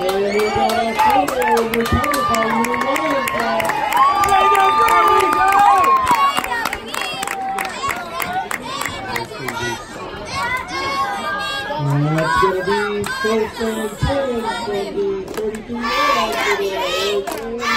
that's going to be first and ten from the 33 yard line for the Arizona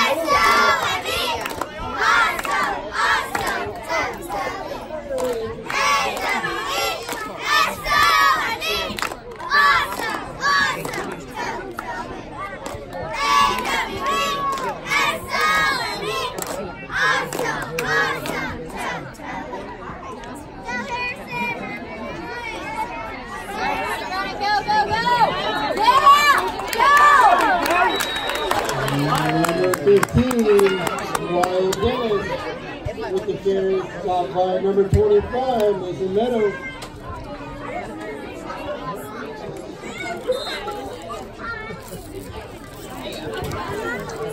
Number 15, Ryan Dennis with the carry, stopped by number 25, Mason Meadows.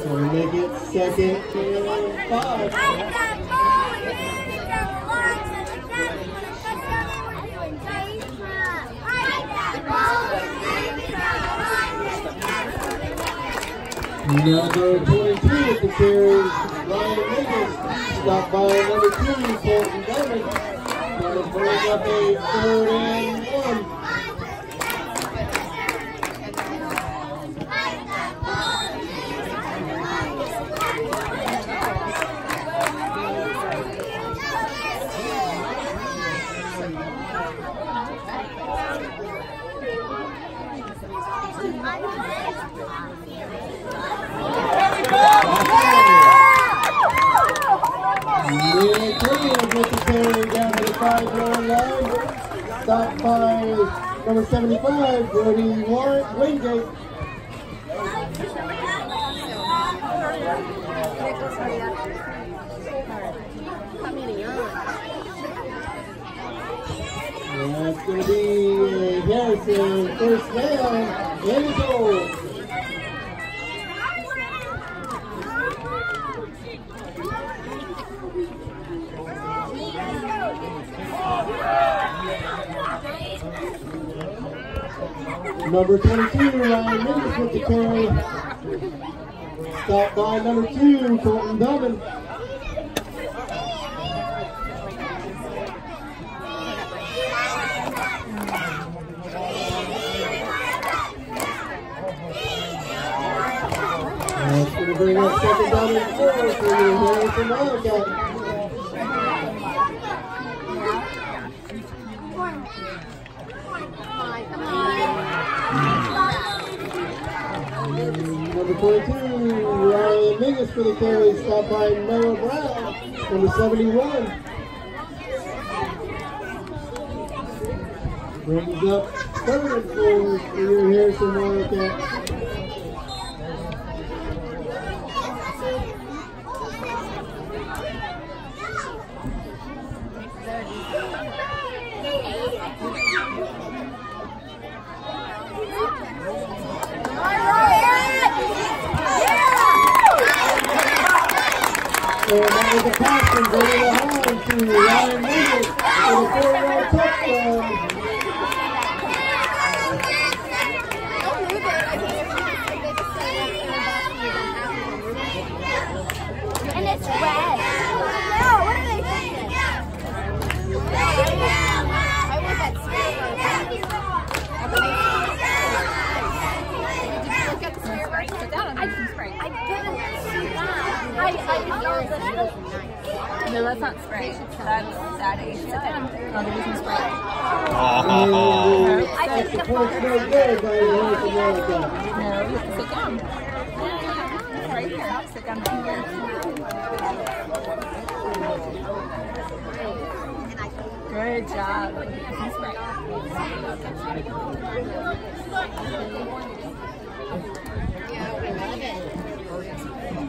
So we make it second and five. Number 22 with the carry, Ryan Wiggins, stopped by number two, Colton Diamond. Going to bring up a third and one. Nick Williams with the carry down to the five-yard line. Stopped by number 75, Brody Wingate. That's going to be Harrison, first down, and goal. Number 22, Ryan Mingus with the carry. Stopped by number two, Colton Dubbin. That's going to bring up second down and four for the Harrison Wildcats. 22, Ryan Mingus for the carry, stopped by Noah Brown, number 71. Brings up third for your Harrison Wildcats. And that was a pass from Brady Lahan to Ryan Mingus for the four-yard touchdown. And it's red. No, what are they saying? I was at Look at the Sprite. Sit down and have some Sprite. I didn't see that. I, I know that it was nice. No, that's not Sprite. That's Daddy. I'll give you some Sprite. And I no you have to sit down. Right here. Sit down Good job. Yeah, I love it.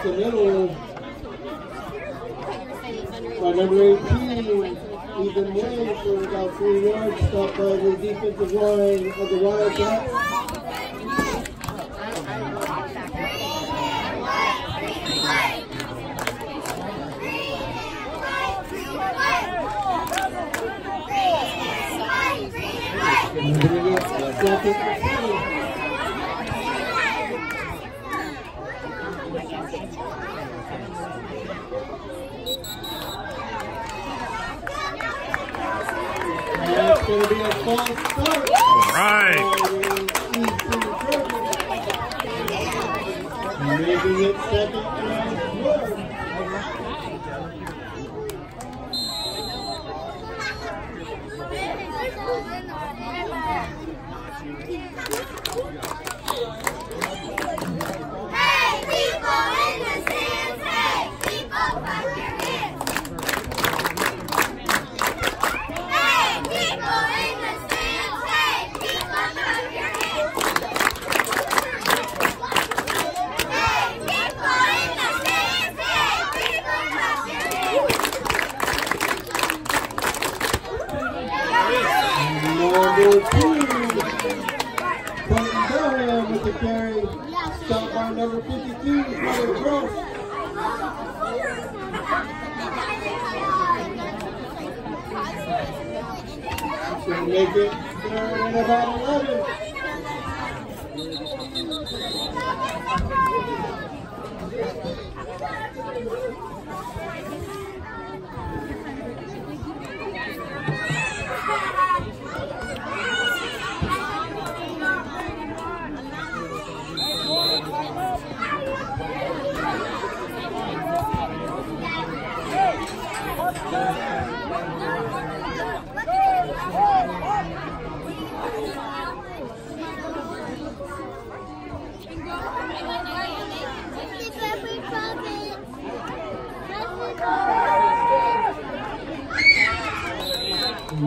up the middle. By number 18, Ethan Williams for about three yards, stopped by the defensive line of the Wildcats. And bring it second and seven. That's going to be a false start. Right. Second Number 52 is Cross. Going to make it throw about 11.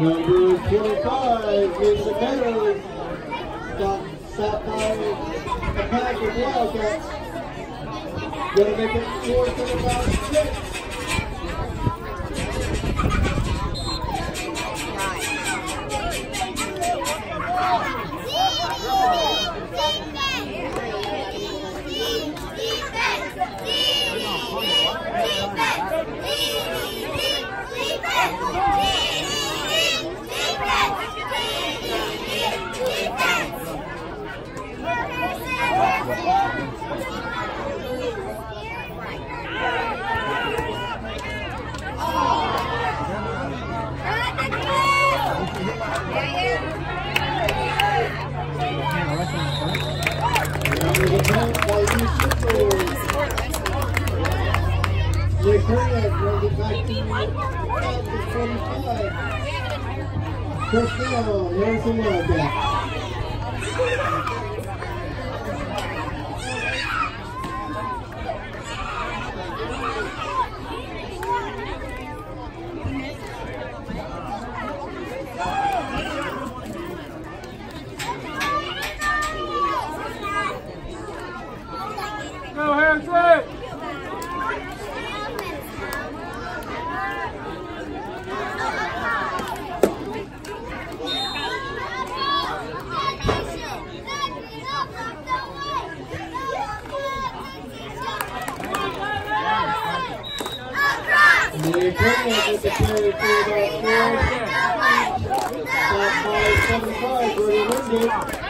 Number 25 is the Meadows. Got sat by a pack of Wildcats. Gonna make it fourth and about six. The tenth, Whitey Shippers. Nick Hurd runs it back to about the 25. First down, Harrison Wildcats. Go, Harrison! Nick Hurd with the carry for about four. Stop by 75, Brody Wingate.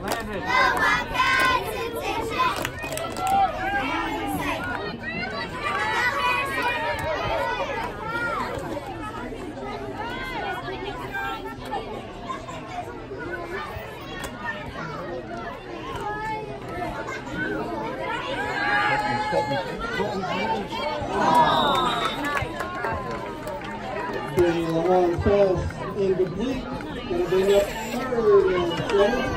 Landed. Bringing Lamont incomplete. Gonna bring up third and seven.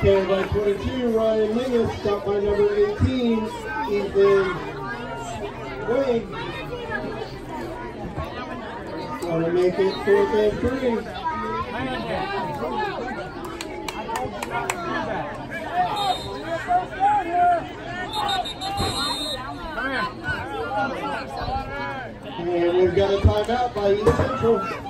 Carried by 22, Ryan Mingus, stopped by number 18, Ethan. Want to make it fourth and three. And we've got a timeout by East Central.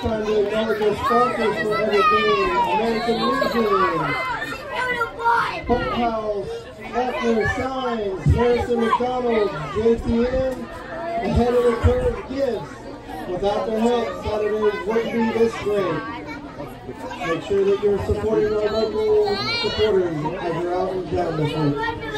time to acknowledge our sponsors for everything. American Legion, Hope House, Ethner Signs, Harrison McDonald, JTM, Ahead of the Curve Gifts. Without their help, Saturdays wouldn't be this great. Make sure that you're supporting our local supporters as you're out and down this week.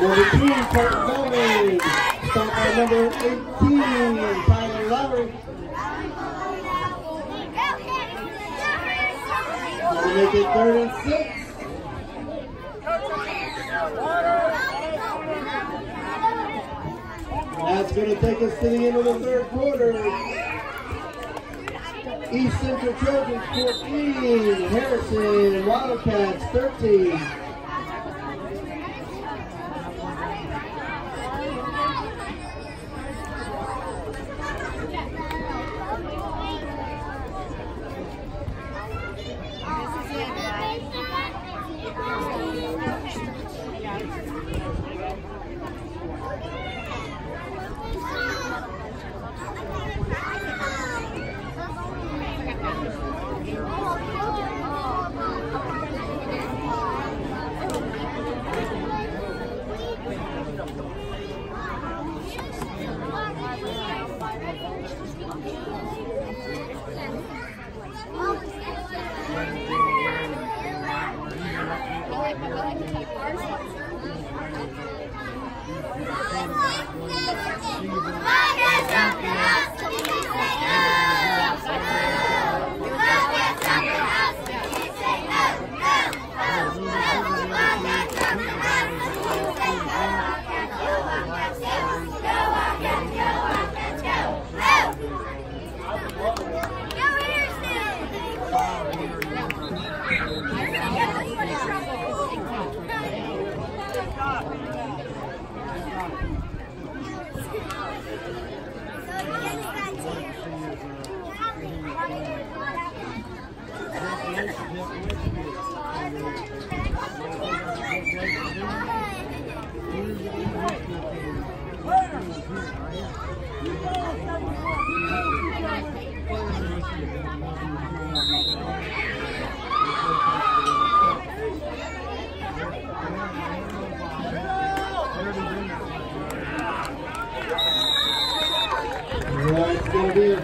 Number two, Colton Gomez, stopped by number 18, Tyler Lowry. Gonna make it third and six. That's going to take us to the end of the third quarter. East Central Trojans 14, Harrison Wildcats 13.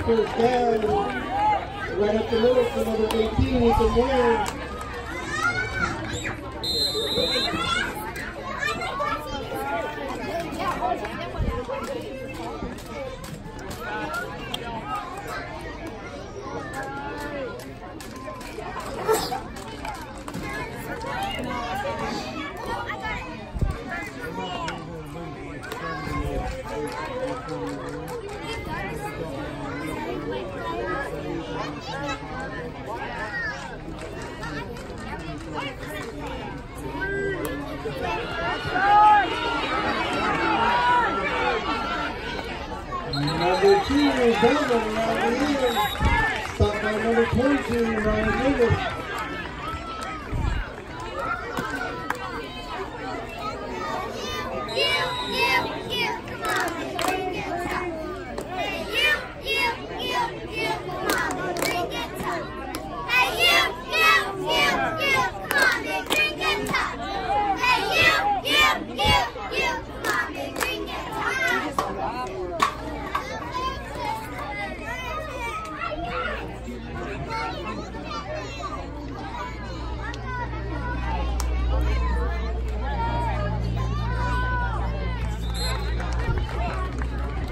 First down. Right up the middle for number 18, Ethan Ware. Number two, Bowman around the end. Stopped by number 22, Ryan Davis.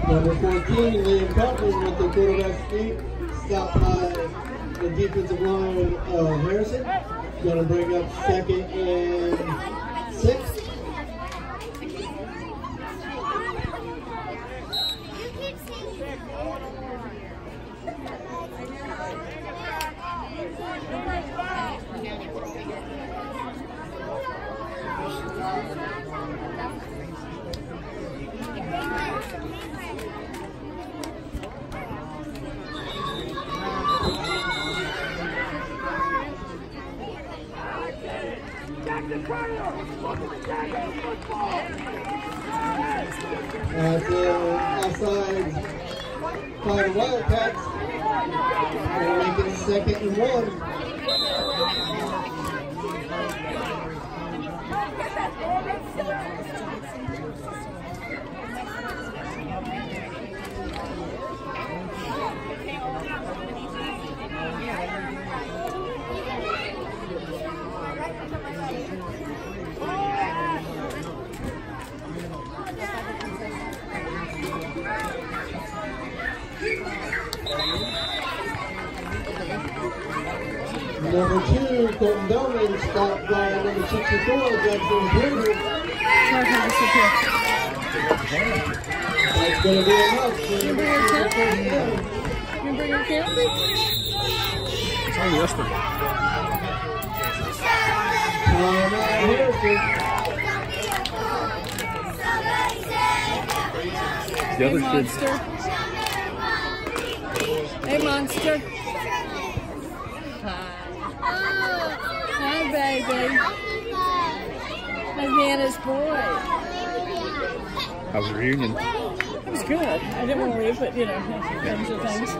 Number 14, Liam Butler with the quarterback sneak. Stopped by the defensive line of Harrison. Going to bring up second and six. At the outside by the Wildcats. They're making second and one. Number two, Colton Bowman stopped by number 64, Jackson Bruder. That's going to be enough for number two for first. You bring your canopy? It's only yesterday. Timeout Harrison. The other hey, kids, monster. Hey, monster. Hi. Hi, baby. My Nana's boy. how's the reunion? It was good. I didn't want to leave, but you know, things are things.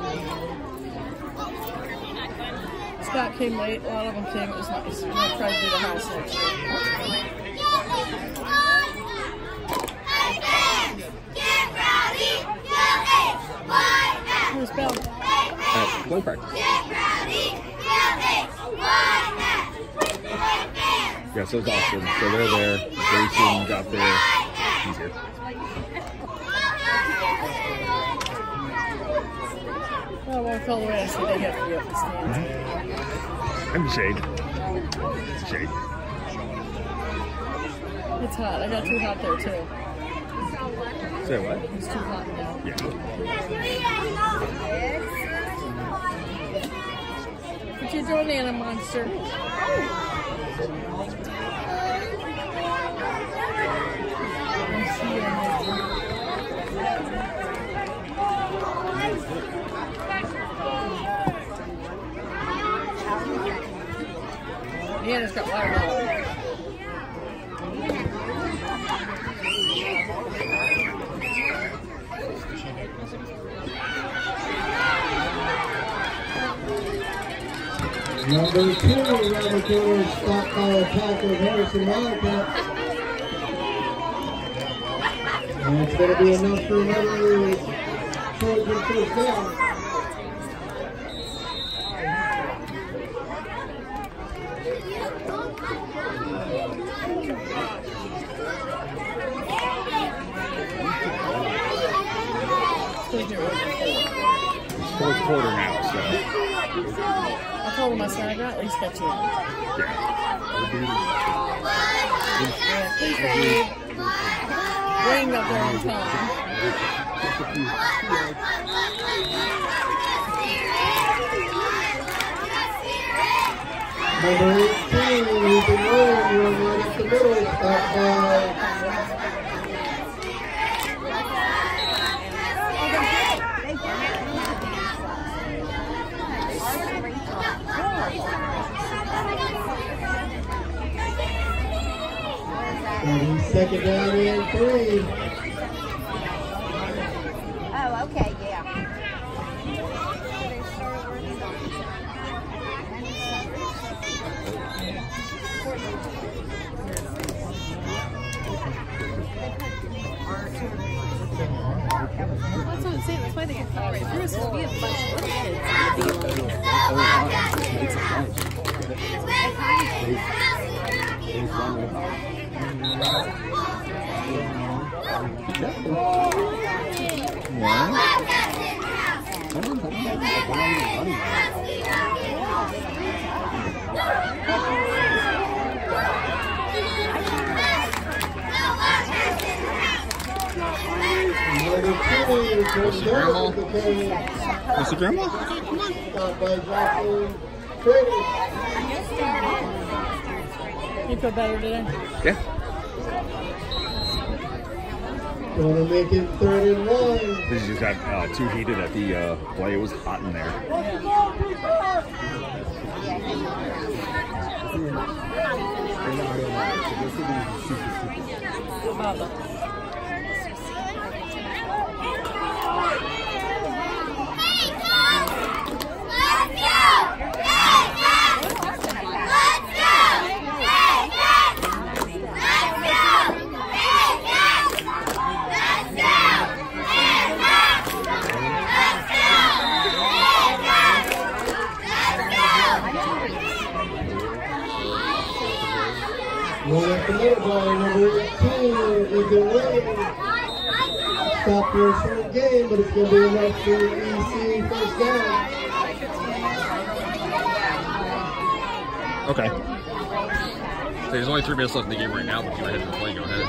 Scott came late. A lot of them came. It was nice. I'm gonna try to do the house next year. Where's Belle? At play practice. Get rowdy, get it, why not? Yeah, so it's Austin. So they're there. Jason's out there. He's here. Oh, well, call the way I see they have to be up the stands. Mm-hmm. I'm shade. It's shade. It's hot. I got too hot there too. Say what? It's too hot now. Yeah. You doing, Anna Monster? Anna's got watermelon. Number two, Laboratory stopped by Packer Harrison Wildcat. And it's going to be enough for another Trojan first down. It's fourth quarter now, so I told him I said I got at least got you. yeah. Babe. Wayne got there on time. Number 18, Ethan Williams, run right up the middle, stopped by And second down and three. Oh, okay, yeah. That's what I'm saying. That's why they get fired. If there was to be a bunch of little kids, it would be Number two, Jordan Grandma? Douglas, the. Grandma? stopped by Jocelyn Curtis. You feel better today? Yeah. Gonna make it third and one. This just got uh, too heated at the uh, play. It was hot in there. Baba. Up by number 18, Ethan Williams. Stop for a short game, but it's gonna be enough for EC first down. Okay. There's only three minutes left in the game right now, but you want to head to the play, go ahead.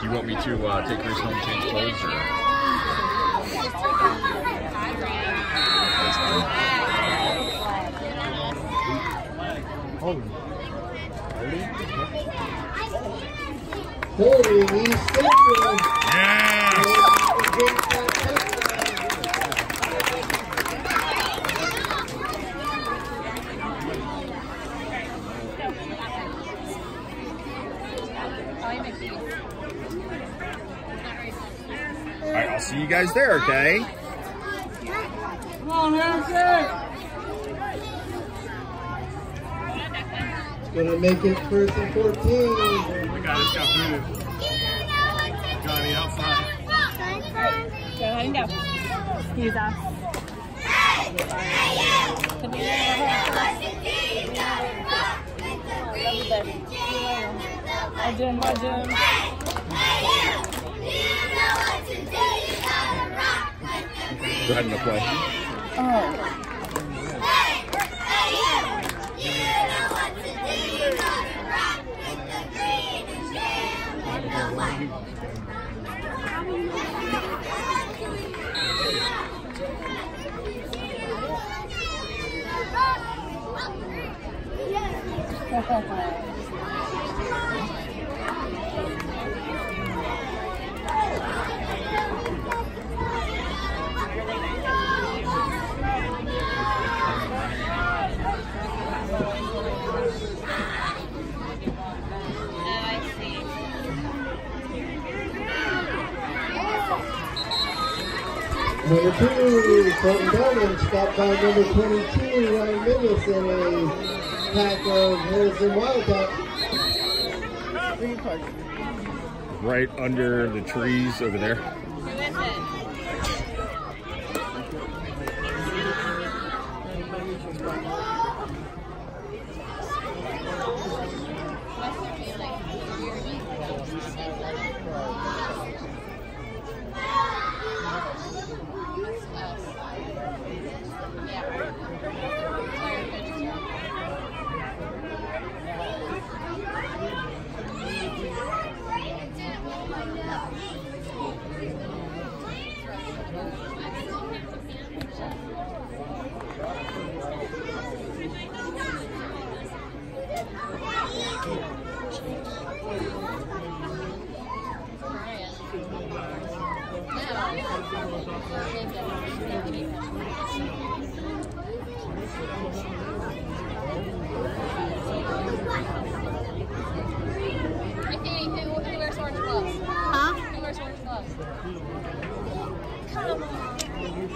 Do you want me to uh, take Grace home and change clothes, or? Holding East Central. Yes! All right, I'll see you guys there, okay? Gonna make it first and 14. The guy just got booted. Johnny outside. Go ahead and go. Use us. I did my gym. Go ahead and play. Oh. Yes, yes, yes. Number two, Colton Bowman, stopped by number 22, Ryan Mingus, in a pack of Harrison Wildcat. Right under the trees over there. Who is it? Hey, who, who wears orange gloves? Huh? Who wears orange gloves?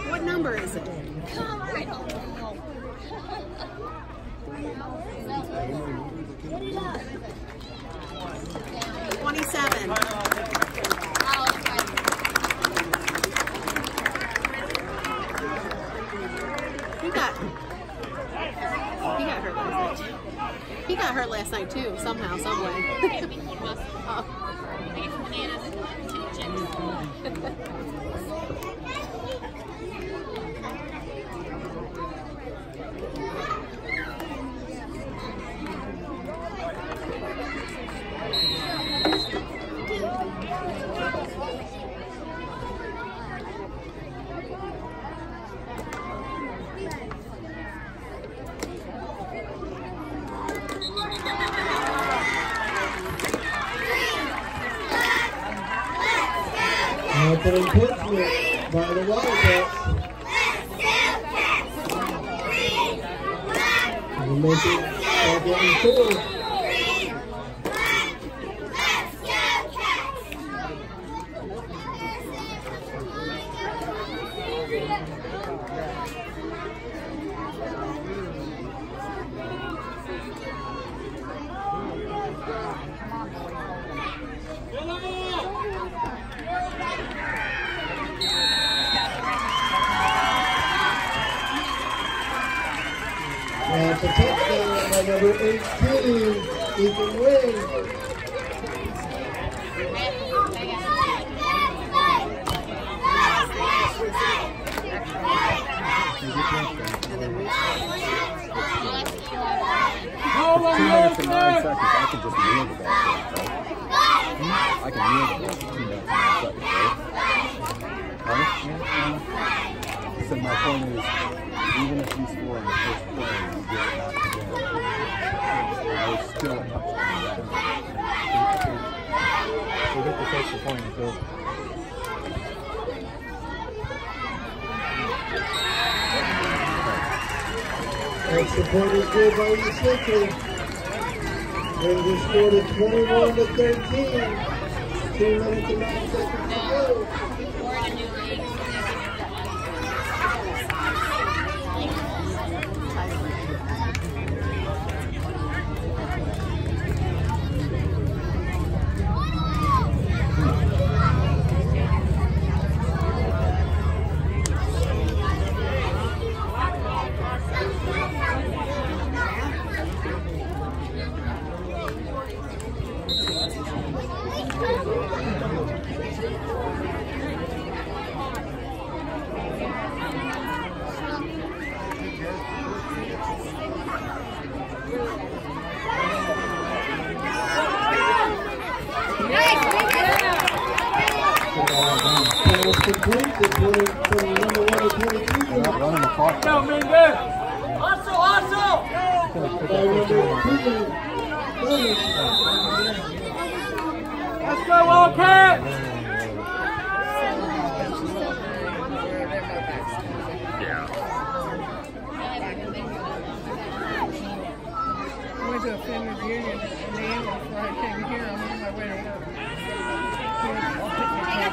What number is it? Come on. Twenty-seven. Oh, okay. He got. He got hurt last night. He got hurt last night too, somehow, some way. oh. Now put in Pittsburgh by the Wildcats. We'll make it second and four. That's a touchdown by number 18, Ethan Wing. We Two minutes and nine seconds. I can just kneel the ball. Right? I can kneel the ball for two minutes and nine seconds, right? Right? So my point is, even if you score on the first play, you get back again. There's still a touchdown. So get the the point until The point is good by East Central. Rangers scored at 21 to 13. Two minutes and nine seconds to go, Mingo. Hustle, hustle. By number two, Bennett. Let's go, Wildcats. I went to a family reunion in the end before I came here. I'm on my way to work.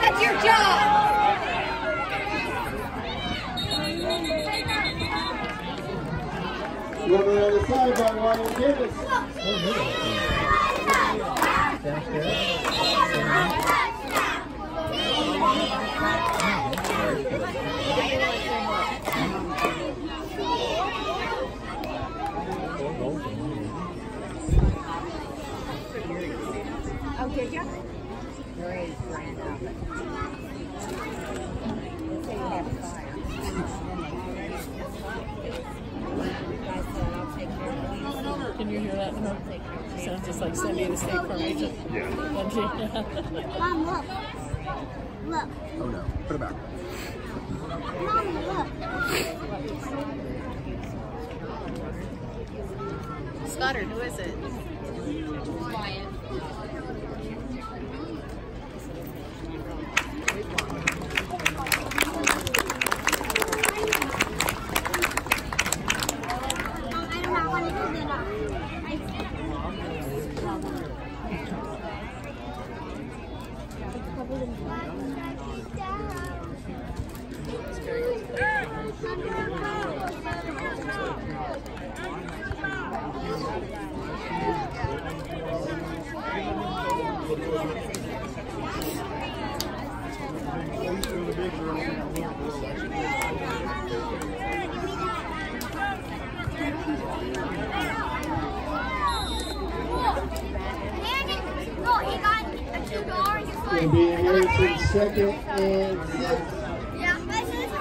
That's your job. Runner on the side Can you hear that? No. Sounds just like Cindy, the state farm agent. Yeah. Mom, look. Look. Oh no, put it back. Mom, look. Scudder, who is it? Mom, I do not want to do that. Look, he got a two dollars. Gonna be Harrison second and six. Yeah, but this is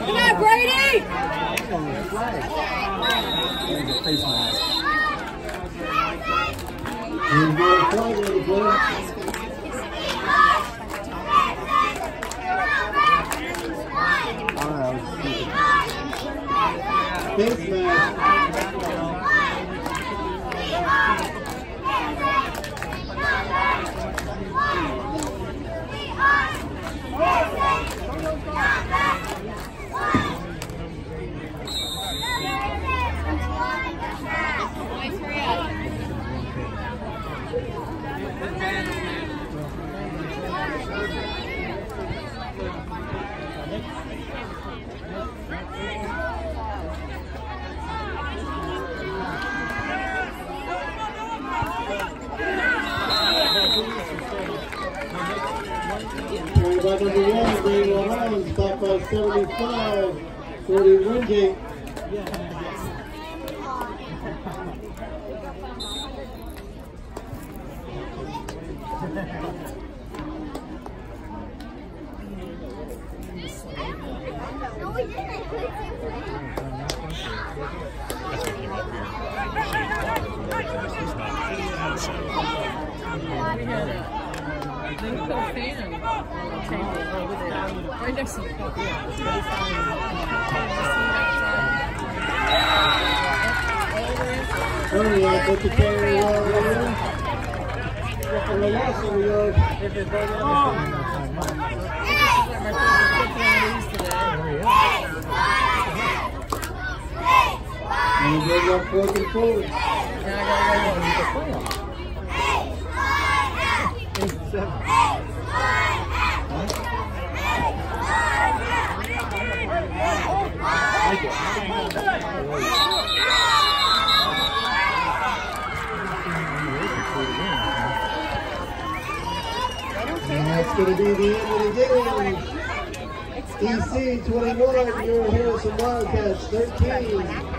Come on, Brady! Face mask. He's going to play, little boy. I don't 75 for the Wingate. I think right next to. And the loss of the yard. And he goes up that's going to be the end of the game. DC 21, your Harrison Wildcats 13.